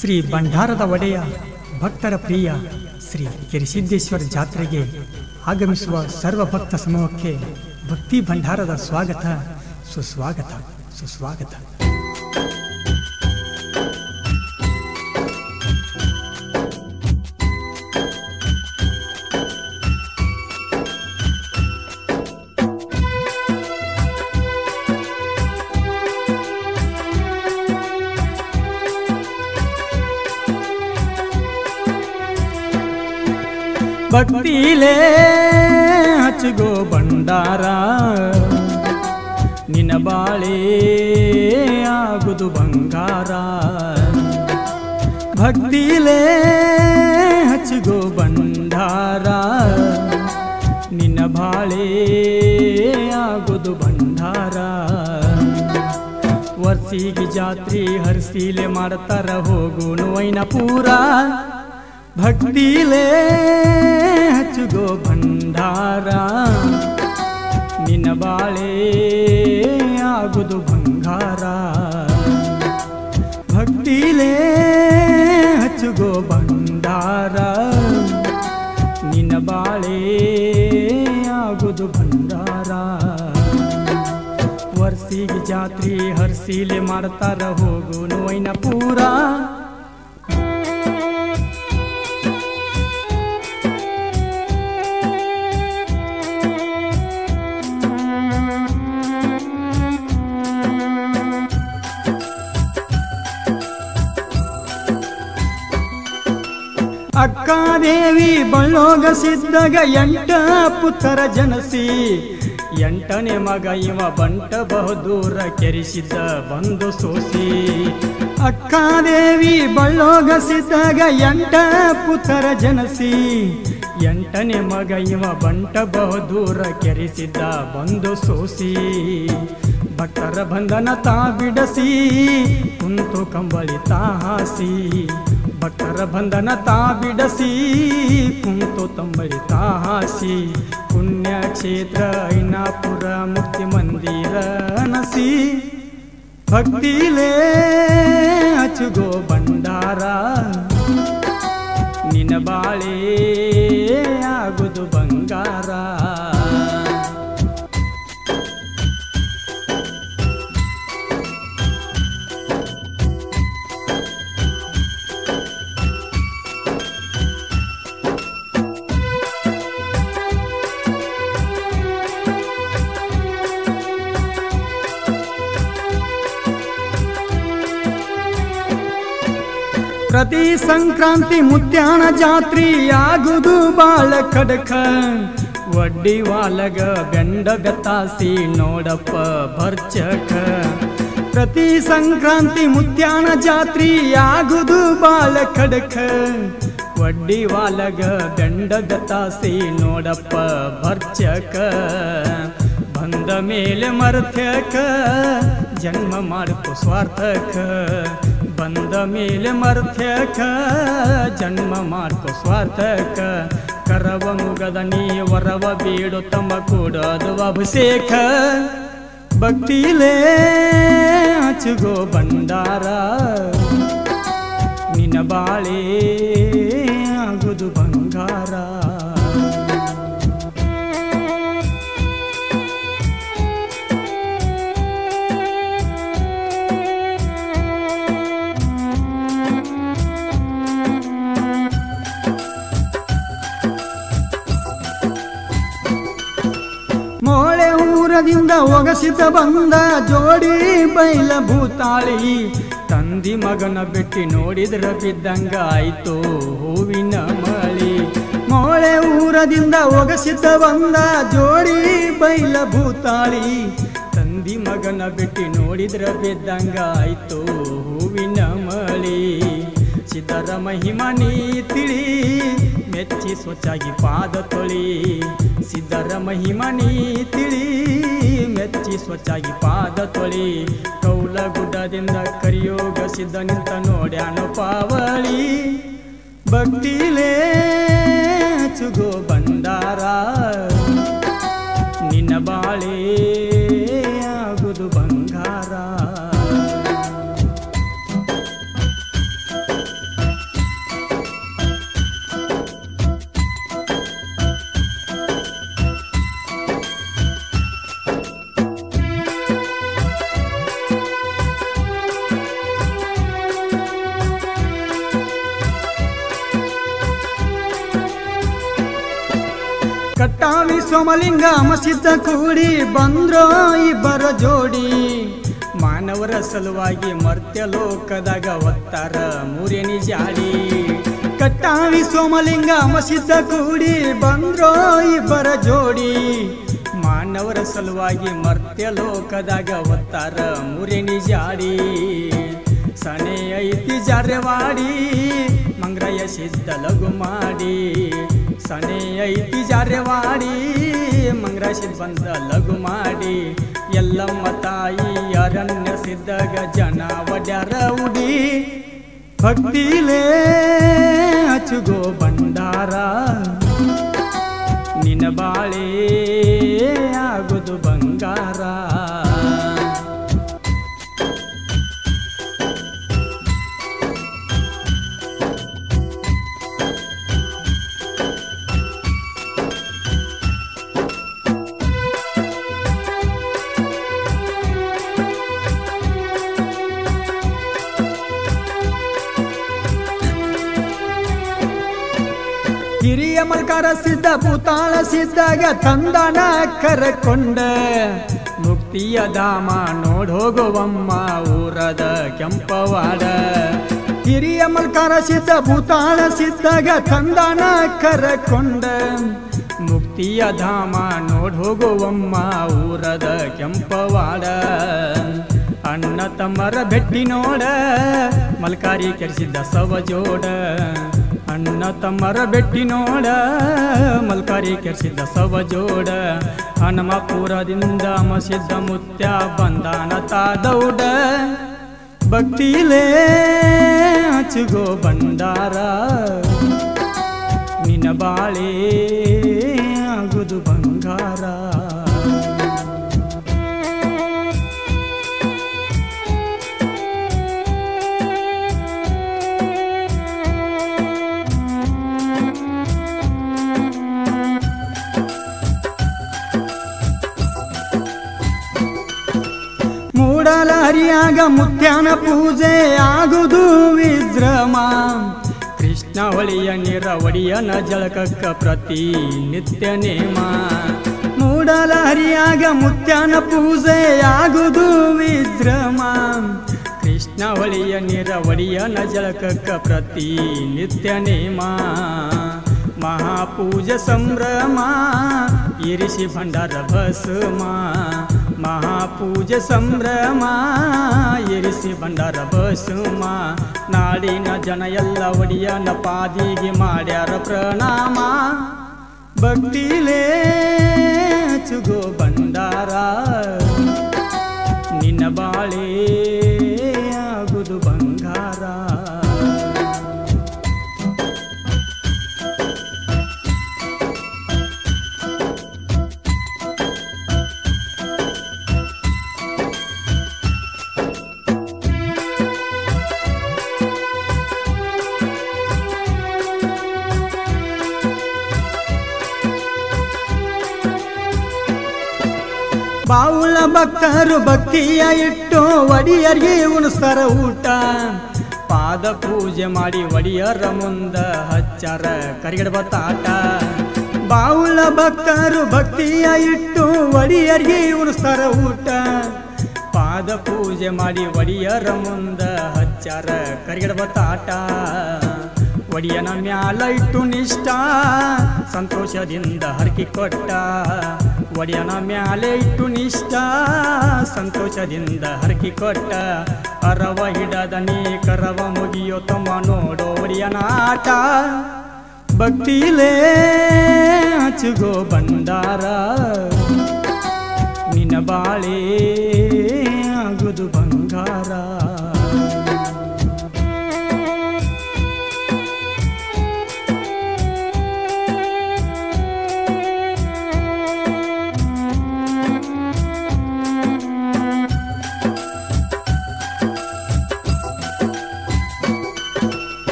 ಶ್ರೀ ಭಂಡಾರದ ಒಡೆಯ ಭಕ್ತರ ಪ್ರಿಯ ಶ್ರೀ ಗಿರಿಸಿದ್ದೇಶ್ವರ ಜಾತ್ರೆಗೆ ಆಗಮಿಸುವ ಸರ್ವ ಭಕ್ತ ಸಮೂಹಕ್ಕೆ ಭಕ್ತಿ ಭಂಡಾರದ ಸ್ವಾಗತ, ಸುಸ್ವಾಗತ ಸುಸ್ವಾಗತ. ಭಕ್ತಿಲೇ ಹಚ್ಚಗೋ ಭಂಡಾರ. ನಿನ್ನ ಬಾಳೆ ಆಗುದು ಬಂಗಾರ. ಭಕ್ತಿಲೇ ಹಚ್ಚಗೋ ಭಂಡಾರ. ನಿನ್ನ ಬಾಳೆ ಆಗುದು ಭಂಡಾರ. ವರ್ಷಿಗೆ ಜಾತ್ರೆ ಹರಿಸಿಲೆ ಮಾಡ್ತಾರ ಹೋಗುನು ವೈನ ಪೂರ ಭಕ್ತಿಲೇ ಹಚ್ಚುಗೋ ಭಂಡಾರ? ನಿನ್ನ ಬಾಳೆ ಆಗುದು ಬಂಗಾರ. ಭಕ್ತಿಲೇ ಹಚ್ಚುಗೋ ಭಂಡಾರ. ನಿನ್ನ ಬಾಳೆ ಆಗುದು ಭಂಡಾರ. ವರ್ಷಿಗೆ ಜಾತ್ರೆ ಹರ್ಸಿಲೆ ಮಾಡ್ತಾರ ಹೋಗು ನೋಯ್ನ ಪೂರ ಅಕ್ಕಾದೇವಿ ಬಳ್ಳೋಗ ಸಿದ್ದಗ ಎಂಟ ಪುತ್ರ ಜನಸಿ. ಎಂಟನೇ ಮಗ ಇವ ಬಂಟ ಬಹುದೂರ ಕೆರಿಸಿದ್ದ ಬಂದು ಸೋಸಿ. ಅಕ್ಕಾದೇವಿ ಬಳ್ಳೋಗ ಸಿದ್ದಗ ಎಂಟ ಪುತ್ರ ಜನಸಿ. ಎಂಟನೇ ಮಗ ಇವ ಬಂಟ ಬಹುದೂರ ಕೆರಿಸಿದ್ದ ಬಂದು ಸೋಸಿ. ಭಕ್ತರ ಬಂಧನ ತಾ ಬಿಡಸಿ, ಕುಂತು ಕಂಬಳಿ ತಾ ಹಾಸಿ. ಭಕ್ತರ ಬಂಧನ ತಾ ಬಿಡಸಿ, ಕುಂತು ತಂಬಳಿ ತಾ ಹಾಸಿ ಪುಣ್ಯಕ್ಷೇತ್ರ ಐನಾಪುರ ಮುಕ್ತಿ ಮಂದಿರ ನಸಿ. ಭಕ್ತಿಲೇ ಅಚುಗೋ ಭಂಡಾರ, ನಿನ್ನ ಬಾಳೆ ಆಗುದು ಬಂಗಾರ. ಪ್ರತಿ ಸಂಕ್ರಾಂತಿ ಮುತ್ಯಾಣ ಜಾತ್ರಿ ಆಗುದು ಬಾಳ ಕಡಕ ವಡ್ಡಿ ವಾಲಗ ಬೆಂಡ ಬೆತ್ತಾಸಿ ನೋಡಪ್ಪ ಭರ್ಚಕ ಪ್ರತಿ ಸಂಕ್ರಾಂತಿ ಮುತ್ಯಾಣ ಜಾತ್ರಿ ಆಗುದು ಬಾಳ ಕಡಕ ವಡ್ಡಿ ವಾಲಗ ಬೆಂಡ ಬೆತ್ತಾಸಿ ನೋಡಪ್ಪ ಭರ್ಚಕ ಬಂದ ಮೇಲೆ ಮರ್ತಕ ಜನ್ಮ ಮಾಡ್ಕೊ ಸ್ವಾರ್ಥಕ. ಬಂದ ಮೇಲೆ ಮರ್ತ್ಯಕ ಜನ್ಮ ಮಾಡ್ಕೊ ಸ್ವಾರ್ಥಕ. ಕರವ ಮುಗದ ನೀ ವರವ ಬೀಡು, ತಮ್ಮ ಕೂಡದು ಅಭಿಷೇಕ. ಭಕ್ತಿಲೇ ಹಚ್ಚುಗೋ ಬಂದಾರ ನಿನ ಬಾಳೆ ಊರದಿಂದ ಒಗಸಿತ ಬಂದ ಜೋಡಿ ಬೈಲ ಭೂತಾಳಿ. ತಂದಿ ಮಗನ ಬಿಟ್ಟಿ ನೋಡಿದ್ರ ಬಿದ್ದಂಗ ಆಯ್ತು ಹೂವಿನ ಮಳಿ. ಮೋಳೆ ಊರದಿಂದ ಒಗಸಿತ ಬಂದ ಜೋಡಿ ಬೈಲ ಭೂತಾಳಿ. ತಂದಿ ಮಗನ ಬಿಟ್ಟಿ ನೋಡಿದ್ರ ಬಿದ್ದಂಗ ಆಯ್ತು ಹೂವಿನ ಮಳಿ. ಸಿದರ ಮಹಿಮನಿ ತಿಳಿ, ಮೆಚ್ಚಿ ಸ್ವಚ್ಛಾಗಿ ಪಾದ ತೊಳಿ. ಸಿದ್ಧರ ಮಹಿಮನಿ ತಿಳಿ ಮೆಚ್ಚಿ ಸ್ವಚ್ಛಾಗಿ ಪಾದ ತೊಳಿ. ಕೌಲ ಗುಡ್ಡದಿಂದ ಕರಿಯೋಗ ಸಿದ್ಧ ನಿಂತ ನೋಡ್ಯಾನು ಪಾವಳಿ. ಭಕ್ತಿಲೇ ಸೋಮಲಿಂಗ ಮಸಿದ್ಧ ಕೂಡಿ ಬಂದ್ರೋ ಇಬ್ಬರ ಜೋಡಿ. ಮಾನವರ ಸಲುವಾಗಿ ಮರ್ತ್ಯ ಲೋಕದಾಗ ಒತ್ತಾರ ಮೂರೇನಿ ಜಾಡಿ. ಕಟ್ಟಾವಿ ಸೋಮಲಿಂಗ ಮಸಿದ್ಧ ಕೂಡಿ ಬಂದ್ರೋ ಇಬ್ಬರ ಜೋಡಿ. ಮಾನವರ ಸಲುವಾಗಿ ಮರ್ತ್ಯ ಲೋಕದಾಗ ಒತ್ತಾರ ಮೂರೇನಿ ಜಾಡಿ. ಸನೆ ಐತಿ ಜಾರ್ಯವಾಡಿ, ಮಂಗ್ರಯ ಸಿದ್ಧ ಲಘು ಮಾಡಿ. ಸನೆ ಐತಿ ಜಾರ್ಯವಾಡಿ ಮಂಗ್ರಾಶಿ ಬಂದ ಲಘು ಮಾಡಿ. ಎಲ್ಲಮ್ಮ ತಾಯಿ ಅರಣ್ಯ ಸಿದ್ದಗ ಜನ ಒಡ್ಯಾರ ಉಡಿ. ಭಕ್ತಿಲೇ ಹಚ್ಚುಗೋ ಹಿರಿಯ ಮಲ್ಕಾರ ಸಿದ್ಧ ಪುತಾಳ ಸಿದ್ಧಗ ತಂದನ ಕರಕೊಂಡ. ಮುಕ್ತಿಯ ಧಾಮ ನೋಡ್ ಹೋಗುವಮ್ಮ ಊರದ ಕೆಂಪವಾಡ ಹಿರಿಯ ಮಲ್ಕಾರ ಸಿದ್ಧ, ಭೂತಾಳ ಸಿದ್ಧಗ ತಂದನ ಕರಕೊಂಡ. ಮುಕ್ತಿಯ ಧಾಮ ನೋಡ್ ಹೋಗುವಮ್ಮ ಊರದ ಕೆಂಪವಾಡ ಅಣ್ಣ ತಮ್ಮರ ಭೆಟ್ಟಿ ನೋಡ, ಮಲ್ಕಾರಿ ಕೆರೆಸಿದ್ದ ಸವ ಜೋಡ. ಅಣ್ಣ ತಮ್ಮರ ಬೆಟ್ಟಿ ನೋಡ, ಮಲ್ಕಾರಿ ಕೆರೆಸಿದ್ದ ಸವ ಜೋಡ. ಹನುಮಪುರದಿಂದ ಮಸಿದ್ದ ಮುತ್ಯ ಬಂದಾನ ತಾದೌಡ. ಭಕ್ತಿಲೇ ಹಚ್ಚುಗೋ ಬಂಡಾರ ನಿನ ಬಾಳೆ ಆಗುದು ಬಂಗಾರ. ಮೂಡಲ ಹರಿಯಾಗ ಮುತ್ಯಾನ ಪೂಜೆ ಆಗುದು ವಿಜ್ರಮ. ಕೃಷ್ಣ ಹೊಳಿಯ ನೀರ ಒಡಿಯನ ಜಳಕಕ್ಕ ಪ್ರತಿ ನಿತ್ಯ ನೇಮ. ಮೂಡಲ ಹರಿಯಾಗ ಮುತ್ಯಾನ ಪೂಜೆ ಆಗುದು ವಿಜ್ರಮ. ಕೃಷ್ಣ ಹೊಳಿಯ ನೀರ ಒಡಿಯನ ಜಳಕಕ್ಕ ಪ್ರತಿ ನಿತ್ಯ ನೇಮ. ಮಹಾಪೂಜ ಸಂಭ್ರಮ, ಇರಿಸಿ ಭಂಡಾರ ಭಸ್ಮ. ಮಹಾಪೂಜೆ ಸಂಭ್ರಮ ಇರಿಸಿ ಭಂಡಾರ ಬಸುಮ, ನಾಡಿನ ಜನ ಎಲ್ಲ ಒಡಿಯನ ಪಾದಿಗೆ ಮಾಡ್ಯಾರ ಪ್ರಣಾಮ. ಭಕ್ತಿಲೇ ಚುಗೋ ಭಂಡಾರ ನಿನ್ನ ಬಾಳೆ ಬಾವುಳ ಭಕ್ತರು ಭಕ್ತಿಯ ಇಟ್ಟು ಒಡಿಯರಿಗೆ ಉಣಿಸ್ತಾರ ಊಟ. ಪಾದ ಪೂಜೆ ಮಾಡಿ ಒಡಿಯರ ಮುಂದ ಹಚ್ಚಾರ ಕರಿಗಡ ಬತ್ತಾಟ ಬಾವುಳ ಭಕ್ತರು ಭಕ್ತಿಯ ಇಟ್ಟು ಒಡಿಯರಿಗೆ ಉಣಿಸ್ತಾರ ಊಟ. ಪಾದ ಪೂಜೆ ಮಾಡಿ ಒಡಿಯರ ಮುಂದ ಹಚ್ಚಾರ ಕರಿಗಡ ಬತ್ತಾಟ ಒಡಿಯನ ಮ್ಯಾಲ ಇಟ್ಟು ನಿಷ್ಠ, ಸಂತೋಷದಿಂದ ಹರಕಿ ಕೊಟ್ಟ. ಒಡಿಯನ ಮ್ಯಾಲೆ ಇಟ್ಟು ನಿಷ್ಠ, ಸಂತೋಷದಿಂದ ಹರಕಿ ಕೊಟ್ಟ ಅರವ ಹಿಡದ ನೀ ಕರವ ಮುಗಿಯೋ ತಮ್ಮ ನೋಡೋ ಒಡೆಯನ ಆಟ. ಭಕ್ತಿಲೇ ಹಚ್ಚುಗೋ ಬಂದಾರ ನಿನ್ನ ಬಾಳೆ ಆಗುದು ಬಂಗಾರ.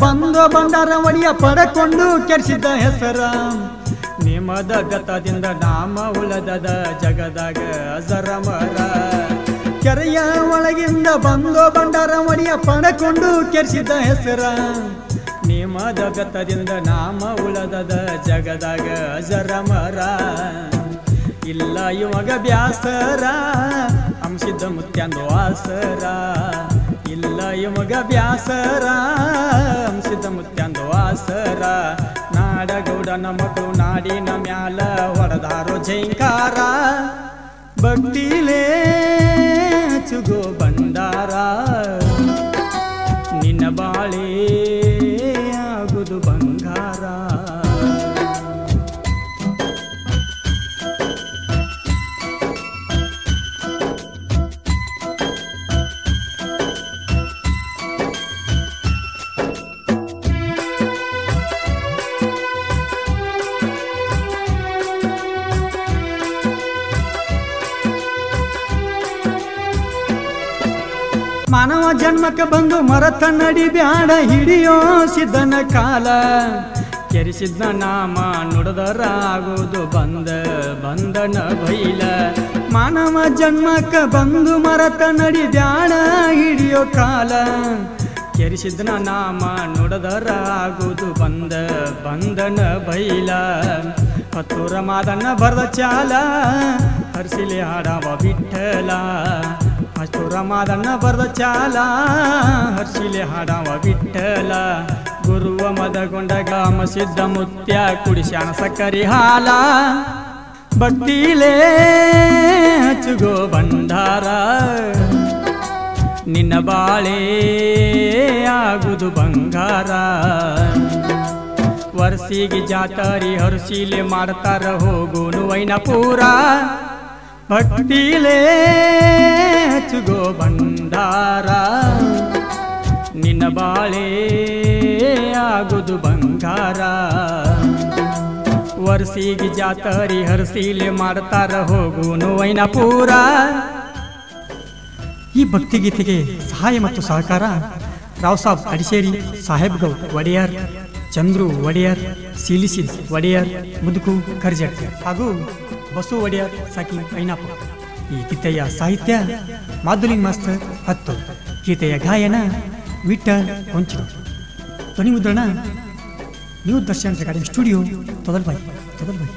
ಬಂದು ಬಂಡಾರ ಒಡಿಯ ಪಡಕೊಂಡು ಕೆಡಿಸಿದ ಹೆಸರ. ನಿಮದ ಗತದಿಂದ ನಾಮ ಉಳದದ ಜಗದಾಗ ಅಜರಮರ ಕೆರೆಯ ಒಳಗಿಂದ ಬಂದು ಬಂಡಾರ ಒಡೆಯ ಪಡಕೊಂಡು ಕೆಡಿಸಿದ ಹೆಸರ. ನಿಮದ ಗತದಿಂದ ನಾಮ ಉಳದದ ಜಗದಾಗ ಜರಮರ ಇಲ್ಲ ಇವಾಗ ಬ್ಯಾಸರ ಅಂಶಿದ್ದ ಮುತ್ಯಂದು ಆಸರ. ಇಲ್ಲ ಇವಾಗ ಬ್ಯಾಸರ. ಹಂಸಿದ ಮುತ್ಯಂದು ಆಸರ ನಾಡಗೌಡನ ಮಕ್ಕಳು ನಾಡಿನ ಮ್ಯಾಲ ಹೊಡೆದಾರೋ ಜೈಂಕಾರ. ಭಕ್ತಿಲೇ ಚುಗೋ ಬಂಡಾರ ನಿನ್ನ ಬಾಳೆ ಜನ್ಮಕ್ಕೆ ಬಂದು ಮರತ ನಡಿ ಬ್ಯಾಡ, ಹಿಡಿಯೋ ಸಿದ್ಧನ ಕಾಲ. ಕೆರಿಸಿದ್ನ ನಾಮ ನುಡದರಾಗುವುದು ಬಂದ ಬಂದನ ಬೈಲ. ಮಾನವ ಜನ್ಮಕ್ಕೆ ಬಂದು ಮರತ ನಡಿ ಬ್ಯಾಡ, ಹಿಡಿಯೋ ಕಾಲ. ಕೆರಿಸಿದ್ನ ನಾಮ ನುಡದರಾಗುವುದು ಬಂದ ಬಂದನ ಬೈಲ. ಹತ್ತೂರ ಮಾದನ್ನ ಬರದ ಚಾಲ, ಹರ್ಸಿಲೆ ಹಾಡವ ಬಿಟ್ಟಲ. ಹಸ್ತುರ ಮಾದಣ್ಣ ಬರದ ಚಾಲ, ಹರ್ಷಿಲೆ ಹಾಡವ ಬಿಟ್ಟಲ ಗುರುವ ಮದಗೊಂಡ ಗಾಮ ಸಿದ್ಧ ಮುತ್ಯ ಕುಡಿಶಾನ ಸಕ್ಕರಿ ಹಾಲ. ಭಕ್ತಿಲೇ ಹಚ್ಚುಗೋ ಭಂಡಾರ. ನಿನ್ನ ಬಾಳೆ ಆಗುದು ಬಂಗಾರ. ವರ್ಷಿಗೆ ಜಾತರಿ ಹರ್ಷಿಲೆ ಮಾಡ್ತಾರ ವೈನ ವೈನಪುರ. ಭಕ್ತಿಲೇ ಹಚ್ಚುಗೋ ಭಂಡಾರ. ನಿನ್ನ ಬಾಳೆ ಆಗುದು ಬಂಗಾರ. ವರ್ಸಿಗೆ ಜಾತರಿ ಹರ್ಸಿಲೆ ಮಾಡ್ತಾರ ಹೋಗುನು ವೈನಪುರ. ಈ ಭಕ್ತಿಗೀತೆಗೆ ಸಹಾಯ ಮತ್ತು ಸಹಕಾರ ರಾವ್ ಸಾಬ್ ಅಡಿಸೇರಿ ಸಾಹೇಬ್ ಗೌಡ್ ಒಡೆಯರ್, ಚಂದ್ರು ಒಡೆಯರ್ ಸಿಲಿಸಿದ್ ಒಡೆಯರ್, ಮುದುಕು ಕರ್ಜಟ್ ಹಾಗೂ ಬಸು ಒಡೆಯರ್ ಸಾಕಿ ಐನಾಪುರ. ಈ ಗೀತೆಯ ಸಾಹಿತ್ಯ ಮಾಧುಲಿಂಗ್ ಮಾಸ್ತರ್ ಹತ್ತು. ಗೀತೆಯ ಗಾಯನ ವಿಠಲ್ ಕೊಂಚರು ಧ್ವನಿ ಮುದ್ರಣ ನ್ಯೂ ದರ್ಶನ್ ರೆಕಾರ್ಡಿಂಗ್ ಸ್ಟುಡಿಯೋ ತೊದಲ್ಬಾಯಿ ತೊದಲ್ಬಾಯಿ.